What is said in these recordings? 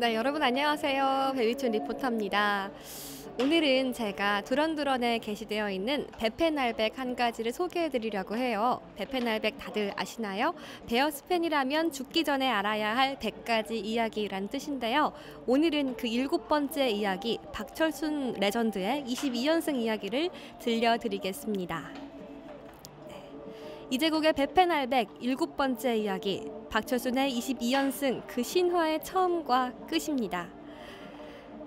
네, 여러분 안녕하세요. 베미춘 리포터입니다. 오늘은 제가 두런두런에 게시되어 있는 베팬알백 한 가지를 소개해 드리려고 해요. 베팬알백 다들 아시나요? 베어스팬이라면 죽기 전에 알아야 할 100가지 이야기란 뜻인데요. 오늘은 그 일곱 번째 이야기, 박철순 레전드의 22연승 이야기를 들려드리겠습니다. 네. 이재국의 베팬알백 일곱 번째 이야기, 박철순의 22연승 그 신화의 처음과 끝입니다.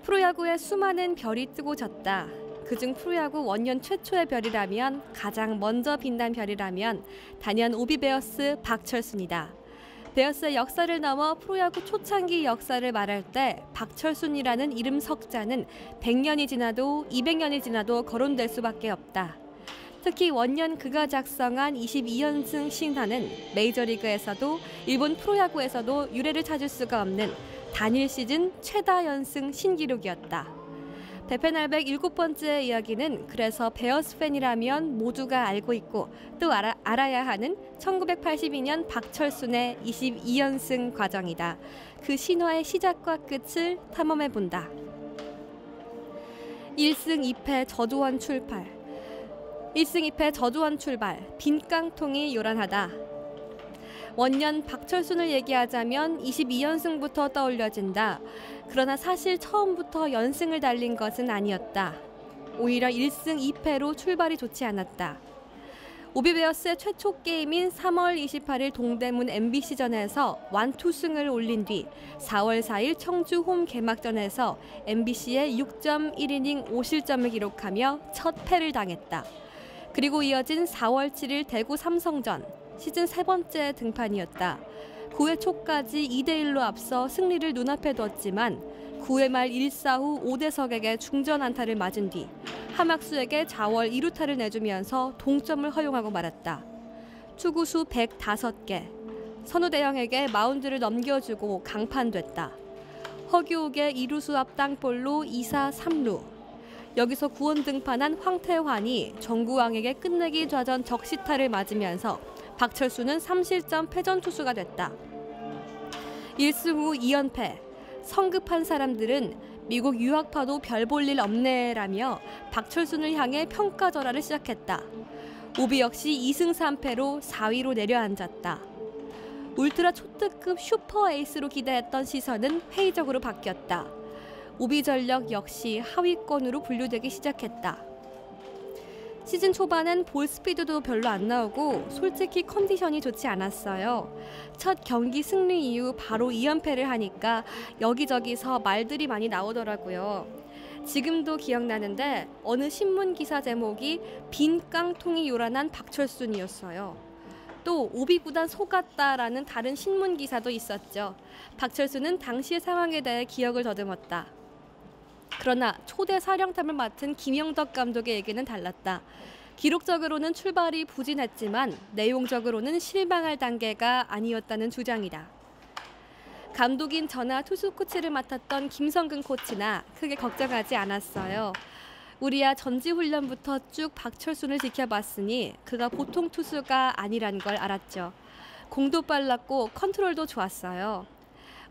프로야구에 수많은 별이 뜨고 졌다. 그중 프로야구 원년 최초의 별이라면 가장 먼저 빛난 별이라면 단연 오비베어스 박철순이다. 베어스의 역사를 넘어 프로야구 초창기 역사를 말할 때 박철순이라는 이름 석자는 100년이 지나도 200년이 지나도 거론될 수밖에 없다. 특히 원년 그가 작성한 22연승 신화는 메이저리그에서도 일본 프로야구에서도 유례를 찾을 수가 없는 단일 시즌 최다 연승 신기록이었다. 베페날백 일곱 번째 이야기는 그래서 베어스 팬이라면 모두가 알고 있고 또 알아, 알아야 하는 1982년 박철순의 22연승 과정이다. 그 신화의 시작과 끝을 탐험해 본다. 1승 2패 저조한 출발 1승 2패 저조한 출발 빈깡통이 요란하다. 원년 박철순을 얘기하자면 22연승부터 떠올려진다. 그러나 사실 처음부터 연승을 달린 것은 아니었다. 오히려 1승 2패로 출발이 좋지 않았다. 오비베어스의 최초 게임인 3월 28일 동대문 MBC전에서 완투승을 올린 뒤 4월 4일 청주 홈 개막전에서 MBC의 6.1이닝 5실점을 기록하며 첫 패를 당했다. 그리고 이어진 4월 7일 대구 삼성전 시즌 세 번째 등판이었다. 9회 초까지 2대1로 앞서 승리를 눈앞에 뒀지만 9회 말 1사 후 5대석에게 중전 안타를 맞은 뒤 하막수에게 자월 2루타를 내주면서 동점을 허용하고 말았다. 투구수 105개, 선우 대형에게 마운드를 넘겨주고 강판됐다. 허규옥의 2루수 앞 땅볼로 2사 3루, 여기서 구원 등판한 황태환이 정구왕에게 끝내기 좌전 적시타를 맞으면서 박철순은 3실점 패전 투수가 됐다. 1승 후 2연패. 성급한 사람들은 미국 유학파도 별 볼 일 없네라며 박철순을 향해 평가절하를 시작했다. 오비 역시 2승 3패로 4위로 내려앉았다. 울트라 초특급 슈퍼 에이스로 기대했던 시선은 회의적으로 바뀌었다. 오비 전력 역시 하위권으로 분류되기 시작했다. 시즌 초반엔 볼 스피드도 별로 안 나오고 솔직히 컨디션이 좋지 않았어요. 첫 경기 승리 이후 바로 2연패를 하니까 여기저기서 말들이 많이 나오더라고요. 지금도 기억나는데 어느 신문 기사 제목이 빈 깡통이 요란한 박철순이었어요. 또 오비구단 속았다라는 다른 신문 기사도 있었죠. 박철수는 당시의 상황에 대해 기억을 더듬었다. 그러나 초대 사령탑을 맡은 김영덕 감독의 얘기는 달랐다. 기록적으로는 출발이 부진했지만 내용적으로는 실망할 단계가 아니었다는 주장이다. 감독인 전하 투수 코치를 맡았던 김성근 코치나 크게 걱정하지 않았어요. 우리야 전지훈련부터 쭉 박철순을 지켜봤으니 그가 보통 투수가 아니란 걸 알았죠. 공도 빨랐고 컨트롤도 좋았어요.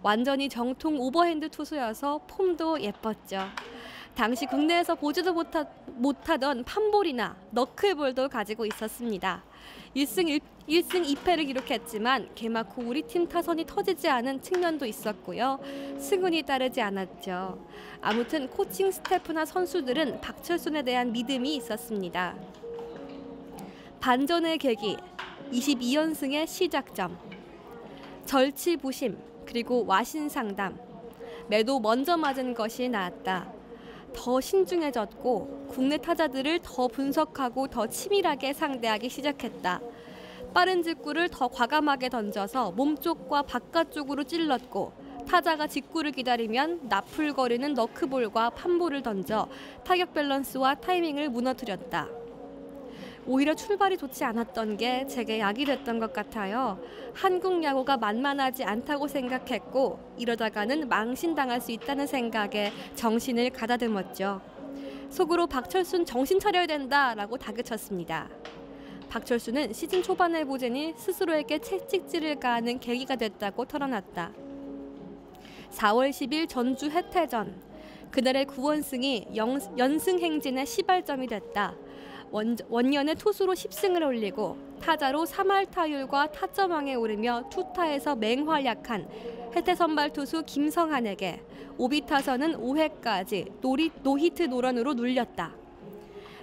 완전히 정통 오버핸드 투수여서 폼도 예뻤죠. 당시 국내에서 보지도 못하, 못하던 팜볼이나 너클볼도 가지고 있었습니다. 1승 1, 1승 2패를 기록했지만 개막 후 우리 팀 타선이 터지지 않은 측면도 있었고요. 승운이 따르지 않았죠. 아무튼 코칭 스태프나 선수들은 박철순에 대한 믿음이 있었습니다. 반전의 계기, 22연승의 시작점, 절치부심, 그리고 와신 상담. 매도 먼저 맞은 것이 나았다. 더 신중해졌고 국내 타자들을 더 분석하고 더 치밀하게 상대하기 시작했다. 빠른 직구를 더 과감하게 던져서 몸쪽과 바깥쪽으로 찔렀고 타자가 직구를 기다리면 나풀거리는 너크볼과 판볼을 던져 타격 밸런스와 타이밍을 무너뜨렸다. 오히려 출발이 좋지 않았던 게 제게 약이 됐던 것 같아요. 한국 야구가 만만하지 않다고 생각했고 이러다가는 망신당할 수 있다는 생각에 정신을 가다듬었죠. 속으로 박철순 정신 차려야 된다라고 다그쳤습니다. 박철수는 시즌 초반의 보젠이 스스로에게 채찍질을 가하는 계기가 됐다고 털어놨다. 4월 10일 전주 해태전. 그날의 구원승이 연승 행진의 시발점이 됐다. 원, 원년에 투수로 10승을 올리고 타자로 3할 타율과 타점왕에 오르며 투타에서 맹활약한 해태 선발 투수 김성한에게 오비 타선은 5회까지 노리, 노히트 노런으로 눌렸다.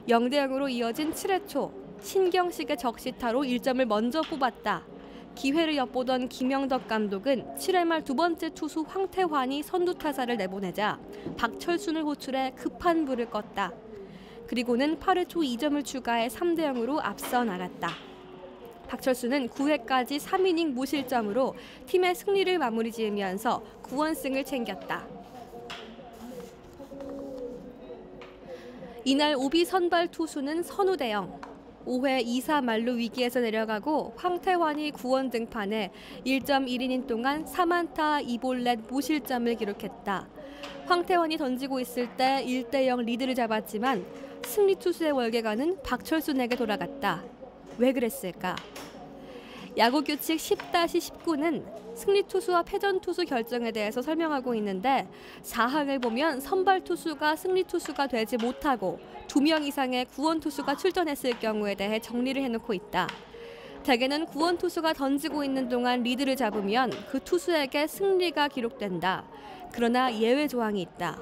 0대 0으로 이어진 7회 초 신경식의 적시타로 1점을 먼저 뽑았다. 기회를 엿보던 김영덕 감독은 7회 말 두 번째 투수 황태환이 선두 타자를 내보내자 박철순을 호출해 급한 불을 껐다. 그리고는 8회 초 2점을 추가해 3대 0으로 앞서 나갔다. 박철수는 9회까지 3이닝 무실점으로 팀의 승리를 마무리 지으면서 9원승을 챙겼다. 이날 오비 선발 투수는 선우대영. 5회 2사 말로 위기에서 내려가고 황태환이 구원 등판에 1.1이닝 동안 3안타 2볼넷 무실점을 기록했다. 황태환이 던지고 있을 때 1대0 리드를 잡았지만 승리 투수의 월계관은 박철순에게 돌아갔다. 왜 그랬을까? 야구 규칙 10-19는 승리 투수와 패전 투수 결정에 대해서 설명하고 있는데 사항을 보면 선발 투수가 승리 투수가 되지 못하고 두명 이상의 구원 투수가 출전했을 경우에 대해 정리를 해놓고 있다. 대개는 구원 투수가 던지고 있는 동안 리드를 잡으면 그 투수에게 승리가 기록된다. 그러나 예외 조항이 있다.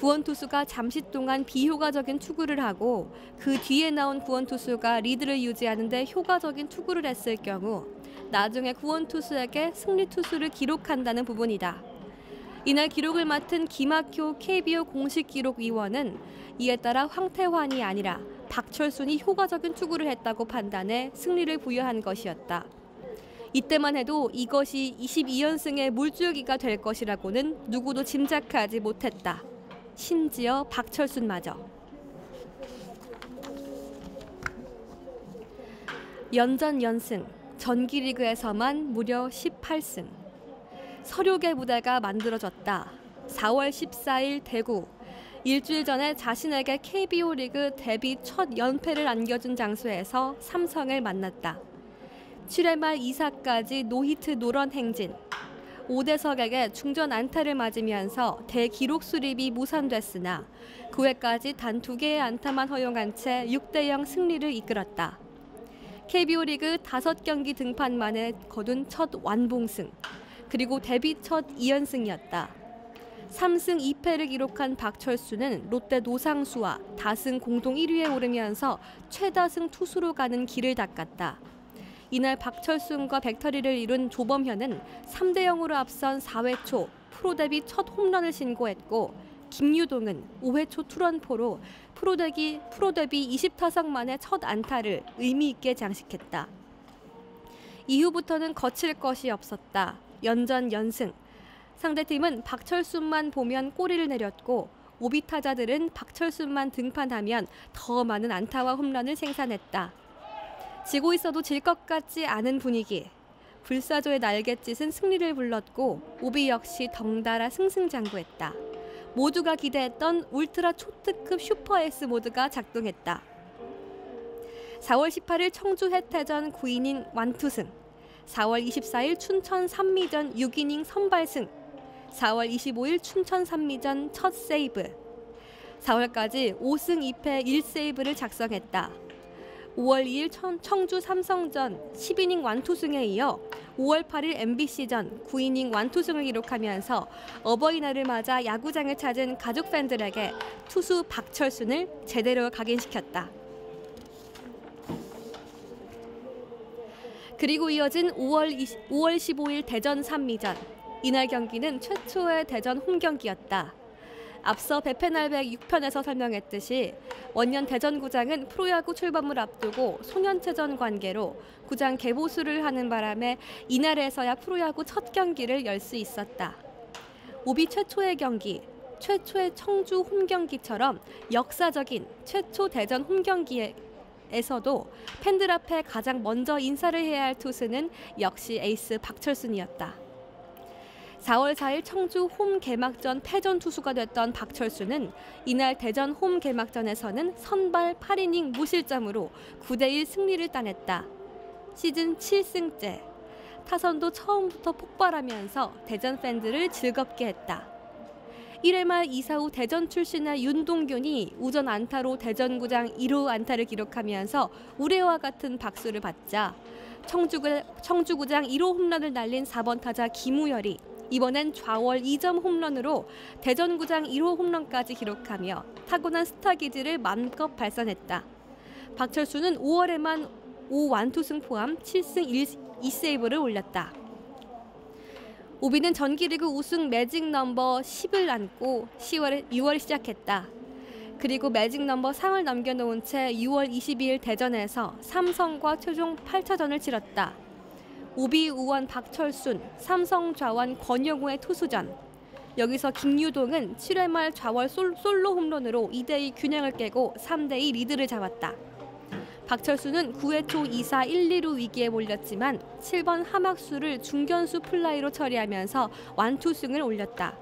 구원 투수가 잠시 동안 비효과적인 투구를 하고 그 뒤에 나온 구원 투수가 리드를 유지하는데 효과적인 투구를 했을 경우 나중의 구원 투수에게 승리 투수를 기록한다는 부분이다. 이날 기록을 맡은 김학효 KBO 공식 기록위원은 이에 따라 황태환이 아니라 박철순이 효과적인 투구를 했다고 판단해 승리를 부여한 것이었다. 이때만 해도 이것이 22연승의 물줄기가 될 것이라고는 누구도 짐작하지 못했다. 심지어 박철순마저. 연전 연승, 전기리그에서만 무려 18승. 서류계 무대가 만들어졌다. 4월 14일 대구. 일주일 전에 자신에게 KBO 리그 데뷔 첫 연패를 안겨준 장소에서 삼성을 만났다. 7회 말 2사까지 노히트 노런 행진. 오대석에게 중전 안타를 맞으면서 대기록 수립이 무산됐으나 9회까지 단 두 개의 안타만 허용한 채 6대 0 승리를 이끌었다. KBO 리그 5경기 등판 만에 거둔 첫 완봉승, 그리고 데뷔 첫 2연승이었다. 3승 2패를 기록한 박철수는 롯데 노상수와 다승 공동 1위에 오르면서 최다승 투수로 가는 길을 닦았다. 이날 박철순과 백터리를 이룬 조범현은 3대 0으로 앞선 4회 초 프로 데뷔 첫 홈런을 신고했고 김유동은 5회 초 투런포로 프로 데뷔, 프로 데뷔 20타석 만에 첫 안타를 의미 있게 장식했다. 이후부터는 거칠 것이 없었다. 연전 연승. 상대팀은 박철순만 보면 꼬리를 내렸고 오비 타자들은 박철순만 등판하면 더 많은 안타와 홈런을 생산했다. 지고 있어도 질 것 같지 않은 분위기. 불사조의 날갯짓은 승리를 불렀고 오비 역시 덩달아 승승장구했다. 모두가 기대했던 울트라 초특급 슈퍼 S 모드가 작동했다. 4월 18일 청주 해태전 9이닝 완투승, 4월 24일 춘천 산미전 6이닝 선발승, 4월 25일 춘천 산미전 첫 세이브, 4월까지 5승 2패 1세이브를 작성했다. 5월 2일 청, 주 삼성전 10이닝 완투승에 이어 5월 8일 MBC전 9이닝 완투승을 기록하면서 어버이날을 맞아 야구장을 찾은 가족 팬들에게 투수 박철순을 제대로 각인시켰다. 그리고 이어진 5월, 20, 5월 15일 대전 산미전. 이날 경기는 최초의 대전 홈 경기였다. 앞서 베페날백 6편에서 설명했듯이 원년 대전구장은 프로야구 출범을 앞두고 소년체전 관계로 구장 개보수를 하는 바람에 이날에서야 프로야구 첫 경기를 열 수 있었다. 오비 최초의 경기, 최초의 청주 홈경기처럼 역사적인 최초 대전 홈경기에서도 팬들 앞에 가장 먼저 인사를 해야 할 투수는 역시 에이스 박철순이었다. 4월 4일 청주 홈 개막전 패전 투수가 됐던 박철수는 이날 대전 홈 개막전에서는 선발 8이닝 무실점으로 9대1 승리를 따냈다. 시즌 7승째. 타선도 처음부터 폭발하면서 대전 팬들을 즐겁게 했다. 1회 말 이사 후 대전 출신의 윤동균이 우전 안타로 대전구장 1호 안타를 기록하면서 우레와 같은 박수를 받자 청주구, 청주구장 1호 홈런을 날린 4번 타자 김우열이 이번엔 좌월 2점 홈런으로 대전구장 1호 홈런까지 기록하며 타고난 스타 기질을 마음껏 발산했다. 박철순은 5월에만 5완투승 포함 7승 1, 2세이브를 올렸다. 오비는 전기리그 우승 매직 넘버 10을 안고 10을 안고 6월 시작했다. 그리고 매직 넘버 3을 남겨놓은 채 6월 22일 대전에서 삼성과 최종 8차전을 치렀다. 오비 우완 박철순, 삼성 좌완 권영호의 투수전. 여기서 김유동은 7회 말 좌월 솔로 홈런으로 2대2 균형을 깨고 3대2 리드를 잡았다. 박철순은 9회 초 2사 1, 2루 위기에 몰렸지만 7번 함학수를 중견수 플라이로 처리하면서 완투승을 올렸다.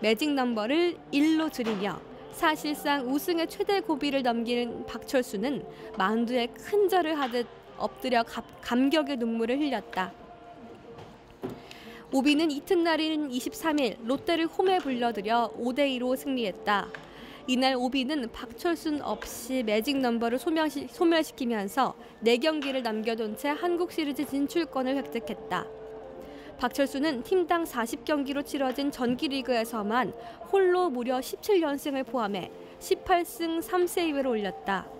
매직 넘버를 1로 줄이며 사실상 우승의 최대 고비를 넘긴 박철순은 마운드에 큰 절을 하듯 엎드려 감격의 눈물을 흘렸다. 오비는 이튿날인 23일 롯데를 홈에 불러들여 5대2로 승리했다. 이날 오비는 박철순 없이 매직 넘버를 소멸시, 소멸시키면서 4경기를 남겨둔 채 한국 시리즈 진출권을 획득했다. 박철수는 팀당 40경기로 치러진 전기리그에서만 홀로 무려 17연승을 포함해 18승 3세이브를 올렸다.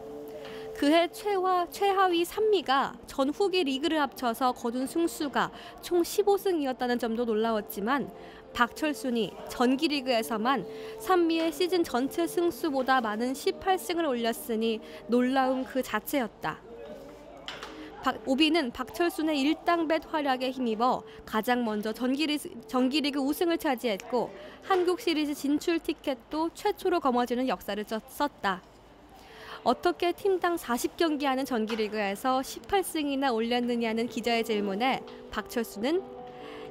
그해 최하, 최하위 3위가 전 후기 리그를 합쳐서 거둔 승수가 총 15승이었다는 점도 놀라웠지만 박철순이 전기리그에서만 3위의 시즌 전체 승수보다 많은 18승을 올렸으니 놀라움 그 자체였다. 박, 오비는 박철순의 일당뱃 활약에 힘입어 가장 먼저 전기리그, 전기리그 우승을 차지했고 한국 시리즈 진출 티켓도 최초로 거머쥐는 역사를 썼다. 어떻게 팀당 40경기 하는 전기리그에서 18승이나 올렸느냐는 기자의 질문에 박철수는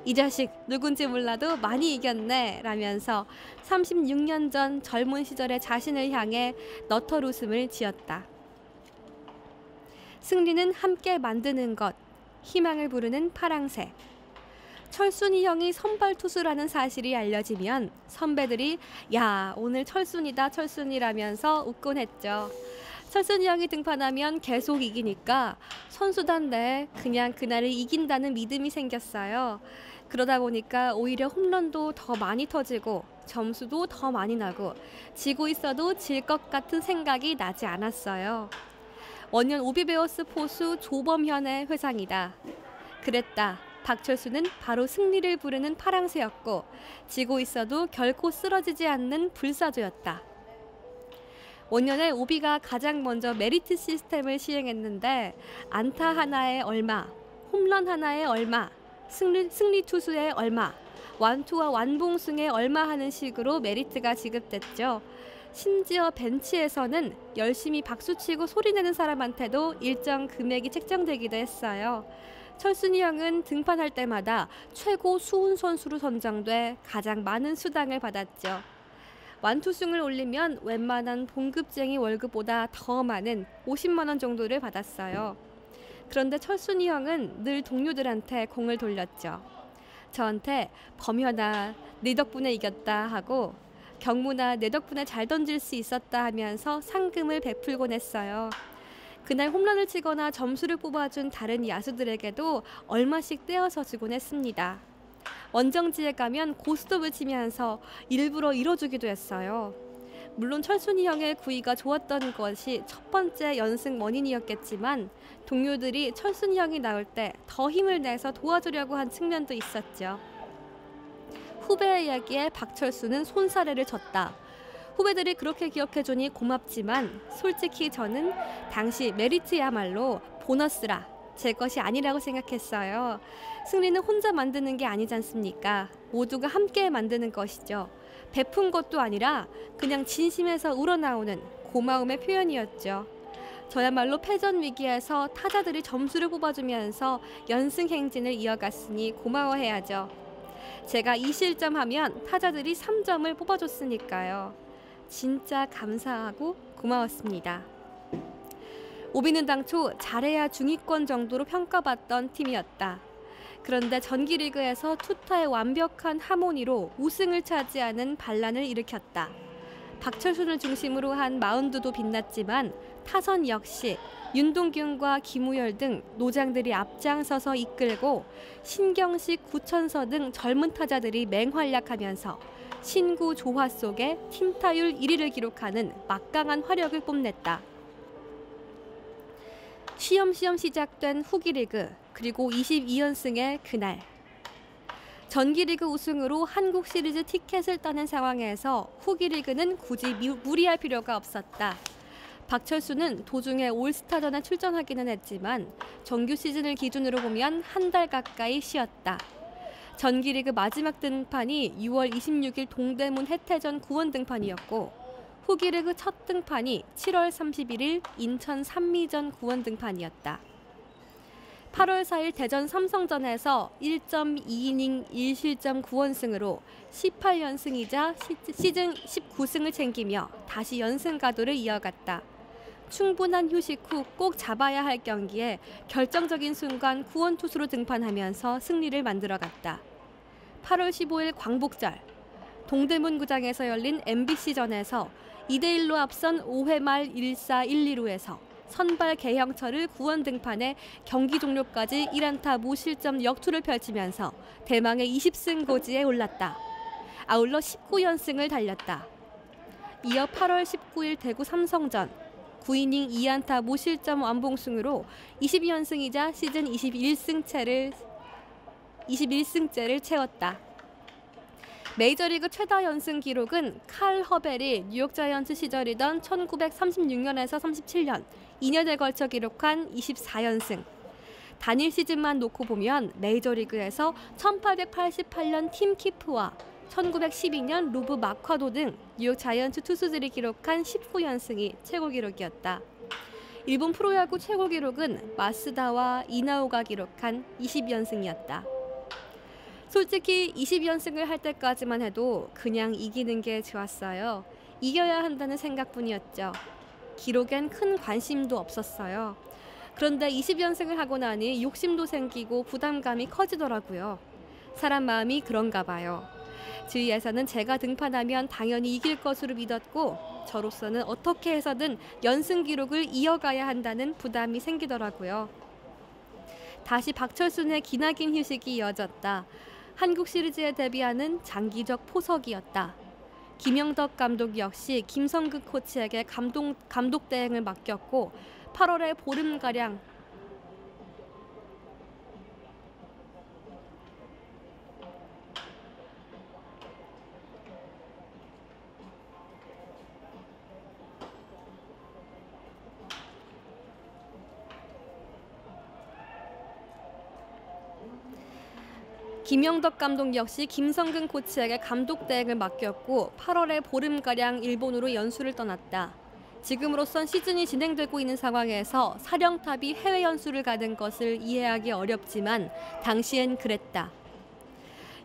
이 자식 누군지 몰라도 많이 이겼네 라면서 36년 전 젊은 시절의 자신을 향해 너털 웃음을 지었다. 승리는 함께 만드는 것, 희망을 부르는 파랑새. 철순이 형이 선발 투수라는 사실이 알려지면 선배들이 야 오늘 철순이다 철순이라면서 웃곤 했죠. 철순이 형이 등판하면 계속 이기니까 선수단 내 그냥 그날을 이긴다는 믿음이 생겼어요. 그러다 보니까 오히려 홈런도 더 많이 터지고 점수도 더 많이 나고 지고 있어도 질 것 같은 생각이 나지 않았어요. 원년 오비베어스 포수 조범현의 회상이다. 그랬다. 박철수는 바로 승리를 부르는 파랑새였고 지고 있어도 결코 쓰러지지 않는 불사조였다. 원년에 오비가 가장 먼저 메리트 시스템을 시행했는데 안타 하나에 얼마, 홈런 하나에 얼마, 승리, 승리 투수에 얼마, 완투와 완봉승에 얼마 하는 식으로 메리트가 지급됐죠. 심지어 벤치에서는 열심히 박수치고 소리내는 사람한테도 일정 금액이 책정되기도 했어요. 철순이 형은 등판할 때마다 최고 수훈 선수로 선정돼 가장 많은 수당을 받았죠. 완투승을 올리면 웬만한 봉급쟁이 월급보다 더 많은 50만 원 정도를 받았어요. 그런데 철순이 형은 늘 동료들한테 공을 돌렸죠. 저한테 범현아 네 덕분에 이겼다 하고 경무나 내 덕분에 잘 던질 수 있었다 하면서 상금을 베풀곤 했어요. 그날 홈런을 치거나 점수를 뽑아준 다른 야수들에게도 얼마씩 떼어서 주곤 했습니다. 원정지에 가면 고스톱을 치면서 일부러 잃어주기도 했어요. 물론 철순이 형의 구위가 좋았던 것이 첫 번째 연승 원인이었겠지만 동료들이 철순이 형이 나올 때 더 힘을 내서 도와주려고 한 측면도 있었죠. 후배의 이야기에 박철수는 손사래를 쳤다. 후배들이 그렇게 기억해주니 고맙지만 솔직히 저는 당시 메리트야말로 보너스라 제 것이 아니라고 생각했어요. 승리는 혼자 만드는 게 아니지 않습니까? 모두가 함께 만드는 것이죠. 베푼 것도 아니라 그냥 진심에서 우러나오는 고마움의 표현이었죠. 저야말로 패전 위기에서 타자들이 점수를 뽑아주면서 연승 행진을 이어갔으니 고마워해야죠. 제가 2실점 하면 타자들이 3점을 뽑아줬으니까요. 진짜 감사하고 고마웠습니다. 오비는 당초 잘해야 중위권 정도로 평가받던 팀이었다. 그런데 전기리그에서 투타의 완벽한 하모니로 우승을 차지하는 반란을 일으켰다. 박철순을 중심으로 한 마운드도 빛났지만 타선 역시 윤동균과 김우열 등 노장들이 앞장서서 이끌고 신경식, 구천서 등 젊은 타자들이 맹활약하면서 신구 조화 속에 팀 타율 1위를 기록하는 막강한 화력을 뽐냈다. 쉬엄쉬엄 시작된 후기 리그 그리고 22연승의 그날 전기리그 우승으로 한국 시리즈 티켓을 따는 상황에서 후기 리그는 굳이 무리할 필요가 없었다. 박철수는 도중에 올스타전에 출전하기는 했지만 정규 시즌을 기준으로 보면 한 달 가까이 쉬었다. 전기리그 마지막 등판이 6월 26일 동대문 해태전 구원 등판이었고 후기리그 첫 등판이 7월 31일 인천 산미전 구원 등판이었다. 8월 4일 대전 삼성전에서 1.2이닝 1실점 9원승으로 18연승이자 시즌 19승을 챙기며 다시 연승 가도를 이어갔다. 충분한 휴식 후 꼭 잡아야 할 경기에 결정적인 순간 구원 투수로 등판하면서 승리를 만들어갔다. 8월 15일 광복절 동대문 구장에서 열린 MBC전에서 2대1로 앞선 5회 말 1사 1, 2루에서 선발 개형철을 구원 등판해 경기 종료까지 1안타 무실점 역투를 펼치면서 대망의 20승 고지에 올랐다. 아울러 19연승을 달렸다. 이어 8월 19일 대구 삼성전 9이닝 2안타 무실점 완봉승으로 22연승이자 시즌 21승째를 21승째를 채웠다. 메이저리그 최다 연승 기록은 칼 허벨이 뉴욕 자이언츠 시절이던 1936년에서 37년 2년에 걸쳐 기록한 24연승. 단일 시즌만 놓고 보면 메이저리그에서 1888년 팀 키프와 1912년 루브 마ኳ도 등 뉴욕 자이언츠 투수들이 기록한 19연승이 최고 기록이었다. 일본 프로야구 최고 기록은 마스다와 이나오가 기록한 20연승이었다. 솔직히 20연승을 할 때까지만 해도 그냥 이기는 게 좋았어요. 이겨야 한다는 생각뿐이었죠. 기록엔 큰 관심도 없었어요. 그런데 20연승을 하고 나니 욕심도 생기고 부담감이 커지더라고요. 사람 마음이 그런가 봐요. 주위에서는 제가 등판하면 당연히 이길 것으로 믿었고 저로서는 어떻게 해서든 연승 기록을 이어가야 한다는 부담이 생기더라고요. 다시 박철순의 기나긴 휴식이 이어졌다. 한국 시리즈에 데뷔하는 장기적 포석이었다. 김영덕 감독 역시 김성극 코치에게 감독, 감독 대행을 맡겼고 8월에 보름가량 김영덕 감독 역시 김성근 코치에게 감독 대행을 맡겼고 8월에 보름가량 일본으로 연수를 떠났다. 지금으로선 시즌이 진행되고 있는 상황에서 사령탑이 해외 연수를 가는 것을 이해하기 어렵지만 당시엔 그랬다.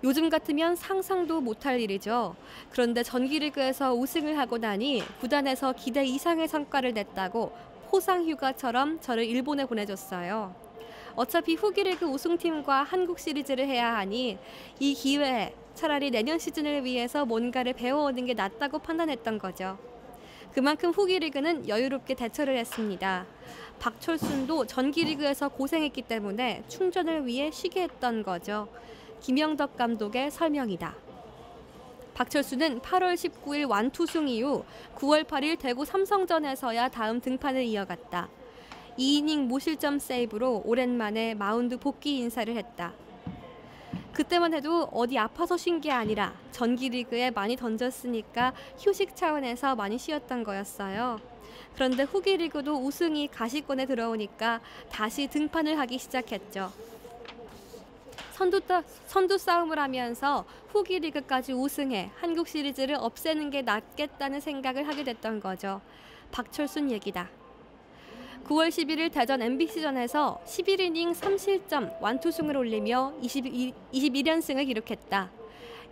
요즘 같으면 상상도 못할 일이죠. 그런데 전기리그에서 우승을 하고 나니 구단에서 기대 이상의 성과를 냈다고 포상 휴가처럼 저를 일본에 보내줬어요. 어차피 후기리그 우승팀과 한국 시리즈를 해야 하니 이 기회에 차라리 내년 시즌을 위해서 뭔가를 배워오는 게 낫다고 판단했던 거죠. 그만큼 후기리그는 여유롭게 대처를 했습니다. 박철순도 전기리그에서 고생했기 때문에 충전을 위해 쉬게 했던 거죠. 김영덕 감독의 설명이다. 박철수는 8월 19일 완투승 이후 9월 8일 대구 삼성전에서야 다음 등판을 이어갔다. 2이닝 무실점 세이브로 오랜만에 마운드 복귀 인사를 했다. 그때만 해도 어디 아파서 쉰 게 아니라 전기 리그에 많이 던졌으니까 휴식 차원에서 많이 쉬었던 거였어요. 그런데 후기 리그도 우승이 가시권에 들어오니까 다시 등판을 하기 시작했죠. 선두, 선두 싸움을 하면서 후기 리그까지 우승해 한국 시리즈를 없애는 게 낫겠다는 생각을 하게 됐던 거죠. 박철순 얘기다. 9월 11일 대전 MBC전에서 11이닝 3실점 완투승을 올리며 22, 21연승을 기록했다.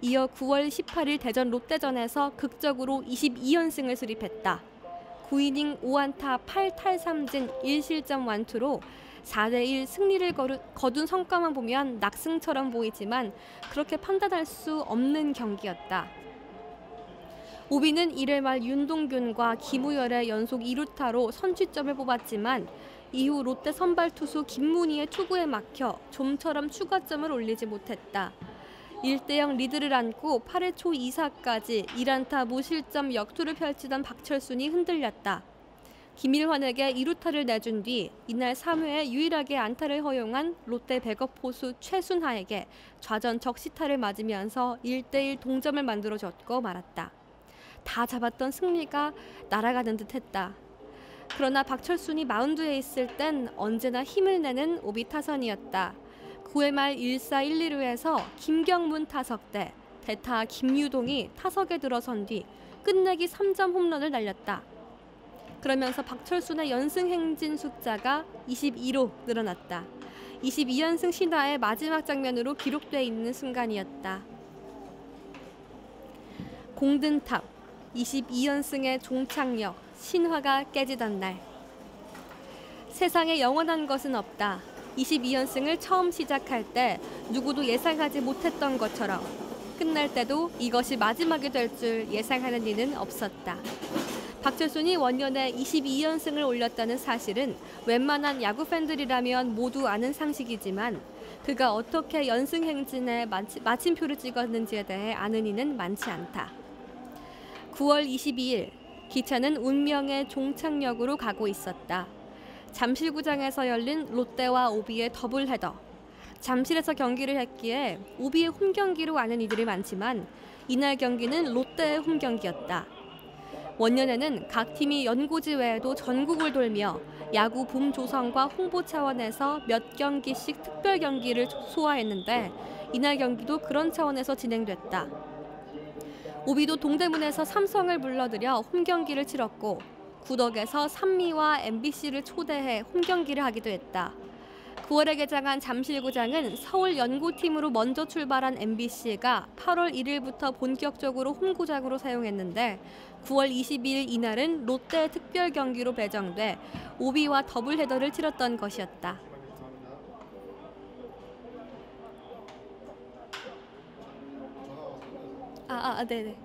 이어 9월 18일 대전 롯데전에서 극적으로 22연승을 수립했다. 9이닝 5안타 8탈3진 1실점 완투로 4대1 승리를 거둔 성과만 보면 낙승처럼 보이지만 그렇게 판단할 수 없는 경기였다. 오비는 1회 말 윤동균과 김우열의 연속 2루타로 선취점을 뽑았지만 이후 롯데 선발 투수 김문희의 투구에 막혀 좀처럼 추가점을 올리지 못했다. 1대0 리드를 안고 8회 초 2사까지 1안타 무실점 역투를 펼치던 박철순이 흔들렸다. 김일환에게 2루타를 내준 뒤 이날 3회에 유일하게 안타를 허용한 롯데 백업 포수 최순하에게 좌전 적시타를 맞으면서 1대1 동점을 만들어줬고 말았다. 다 잡았던 승리가 날아가는 듯했다. 그러나 박철순이 마운드에 있을 땐 언제나 힘을 내는 오비 타선이었다. 9회 말 1사 1, 2루에서 김경문 타석 때 대타 김유동이 타석에 들어선 뒤 끝내기 3점 홈런을 날렸다. 그러면서 박철순의 연승 행진 숫자가 22로 늘어났다. 22연승 신화의 마지막 장면으로 기록돼 있는 순간이었다. 공든탑 22연승의 종착역 신화가 깨지던 날 세상에 영원한 것은 없다. 22연승을 처음 시작할 때 누구도 예상하지 못했던 것처럼 끝날 때도 이것이 마지막이 될 줄 예상하는 이는 없었다. 박철순이 원년에 22연승을 올렸다는 사실은 웬만한 야구 팬들이라면 모두 아는 상식이지만 그가 어떻게 연승 행진에 마침표를 찍었는지에 대해 아는 이는 많지 않다. 9월 22일 기차는 운명의 종착역으로 가고 있었다. 잠실구장에서 열린 롯데와 오비의 더블 헤더. 잠실에서 경기를 했기에 오비의 홈경기로 아는 이들이 많지만 이날 경기는 롯데의 홈경기였다. 원년에는 각 팀이 연고지 외에도 전국을 돌며 야구 붐 조성과 홍보 차원에서 몇 경기씩 특별 경기를 소화했는데 이날 경기도 그런 차원에서 진행됐다. 오비도 동대문에서 삼성을 불러들여 홈 경기를 치렀고 구덕에서 산미와 MBC를 초대해 홈 경기를 하기도 했다. 9월에 개장한 잠실구장은 서울 연고팀으로 먼저 출발한 MBC가 8월 1일부터 본격적으로 홈구장으로 사용했는데 9월 22일 이날은 롯데 특별 경기로 배정돼 오비와 더블 헤더를 치렀던 것이었다. 아, 아, 아 네네.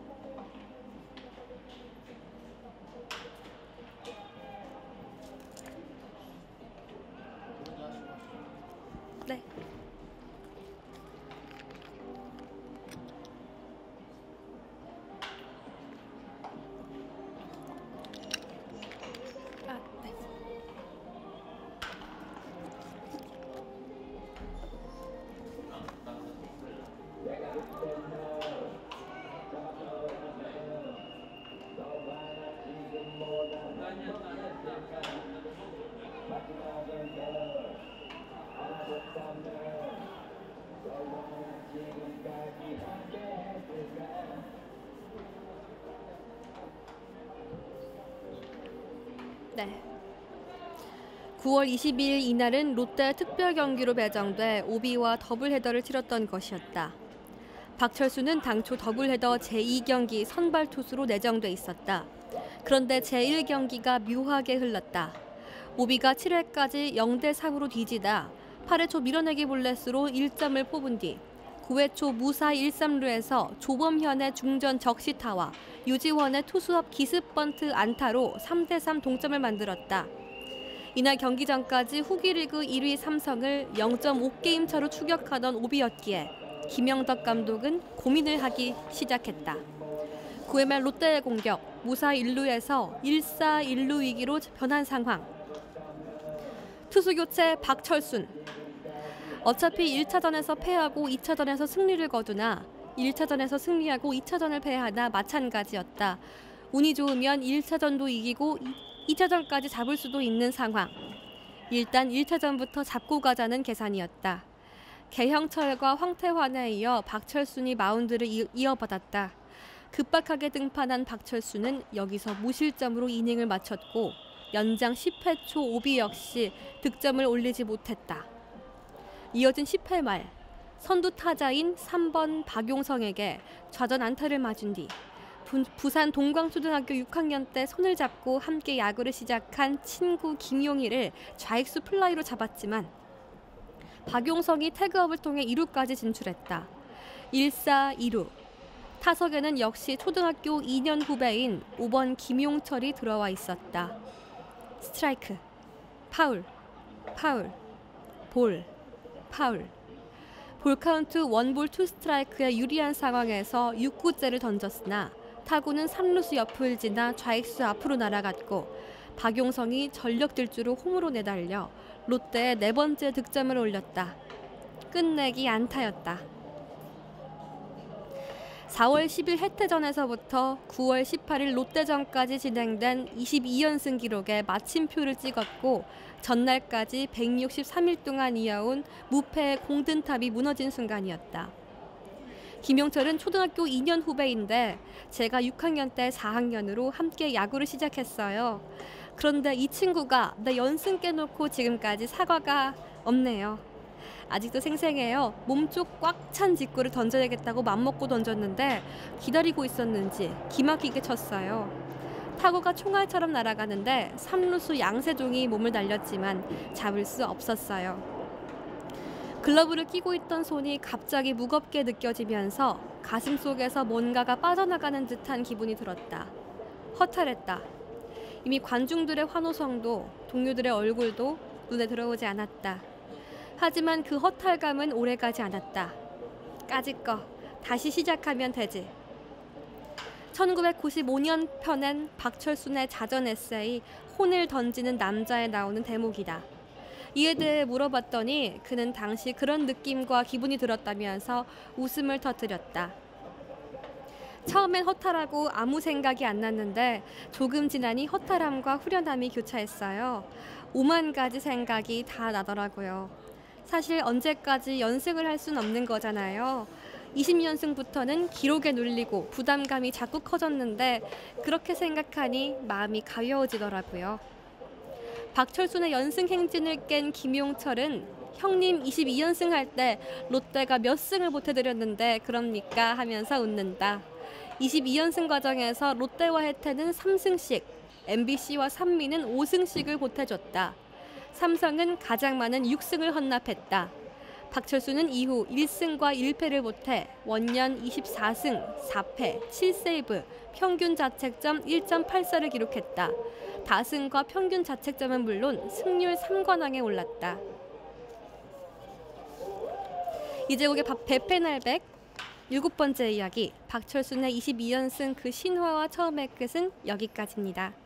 네. 네. 9월 22일 이날은 롯데 특별 경기로 배정돼 오비와 더블 헤더를 치렀던 것이었다. 박철순은 당초 더블 헤더 제2경기 선발 투수로 내정돼 있었다. 그런데 제1경기가 묘하게 흘렀다. 오비가 7회까지 0대 3으로 뒤지다 8회 초 밀어내기 볼넷으로 1점을 뽑은 뒤 9회 초 무사 1, 3루에서 조범현의 중전 적시타와 유지원의 투수업 기습 번트 안타로 3대 3 동점을 만들었다. 이날 경기 전까지 후기 리그 1위 삼성을 0.5게임 차로 추격하던 오비였기에 김영덕 감독은 고민을 하기 시작했다. 9회 말 롯데의 공격, 무사 1루에서 1사 1루 위기로 변한 상황. 투수 교체 박철순. 어차피 1차전에서 패하고 2차전에서 승리를 거두나 1차전에서 승리하고 2차전을 패하나 마찬가지였다. 운이 좋으면 1차전도 이기고 2차전까지 잡을 수도 있는 상황. 일단 1차전부터 잡고 가자는 계산이었다. 개형철과 황태환에 이어 박철순이 마운드를 이어받았다. 급박하게 등판한 박철수는 여기서 무실점으로 이닝을 마쳤고 연장 10회 초 오비 역시 득점을 올리지 못했다. 이어진 10회 말 선두 타자인 3번 박용성에게 좌전 안타를 맞은 뒤 부, 부산 동광초등학교 6학년 때 손을 잡고 함께 야구를 시작한 친구 김용희를 좌익수 플라이로 잡았지만 박용성이 태그업을 통해 2루까지 진출했다. 1사 2루. 타석에는 역시 초등학교 2년 후배인 5번 김용철이 들어와 있었다. 스트라이크. 파울. 파울. 볼. 파울. 볼 카운트 원볼 투 스트라이크의 유리한 상황에서 6구째를 던졌으나 타구는 3루수 옆을 지나 좌익수 앞으로 날아갔고 박용성이 전력 질주로 홈으로 내달려 롯데의 네 번째 득점을 올렸다. 끝내기 안타였다. 4월 10일 해태전에서부터 9월 18일 롯데전까지 진행된 22연승 기록에 마침표를 찍었고 전날까지 163일 동안 이어온 무패의 공든탑이 무너진 순간이었다. 김용철은 초등학교 2년 후배인데 제가 6학년 때 4학년으로 함께 야구를 시작했어요. 그런데 이 친구가 내 연승 깨놓고 지금까지 사과가 없네요. 아직도 생생해요. 몸쪽 꽉 찬 직구를 던져야겠다고 맘먹고 던졌는데 기다리고 있었는지 기막히게 쳤어요. 타구가 총알처럼 날아가는데 삼루수 양세종이 몸을 날렸지만 잡을 수 없었어요. 글러브를 끼고 있던 손이 갑자기 무겁게 느껴지면서 가슴 속에서 뭔가가 빠져나가는 듯한 기분이 들었다. 허탈했다. 이미 관중들의 환호성도 동료들의 얼굴도 눈에 들어오지 않았다. 하지만 그 허탈감은 오래가지 않았다. 까짓 거 다시 시작하면 되지. 1995년 편엔 박철순의 자전 에세이 혼을 던지는 남자에 나오는 대목이다. 이에 대해 물어봤더니 그는 당시 그런 느낌과 기분이 들었다면서 웃음을 터뜨렸다. 처음엔 허탈하고 아무 생각이 안 났는데 조금 지나니 허탈함과 후련함이 교차했어요. 오만 가지 생각이 다 나더라고요. 사실 언제까지 연승을 할 수는 없는 거잖아요. 20연승부터는 기록에 눌리고 부담감이 자꾸 커졌는데 그렇게 생각하니 마음이 가벼워지더라고요. 박철순의 연승 행진을 깬 김용철은 형님 22연승 할 때 롯데가 몇 승을 보태드렸는데 그럽니까 하면서 웃는다. 22연승 과정에서 롯데와 해태는 3승씩, MBC와 산미는 5승씩을 보태줬다. 삼성은 가장 많은 6승을 헌납했다. 박철수는 이후 1승과 1패를 보태 원년 24승, 4패, 7세이브, 평균 자책점 1.84를 기록했다. 다승과 평균 자책점은 물론 승률 3관왕에 올랐다. 이제국의 베페날백 일곱 번째 이야기 박철순의 22연승 그 신화와 처음의 끝은 여기까지입니다.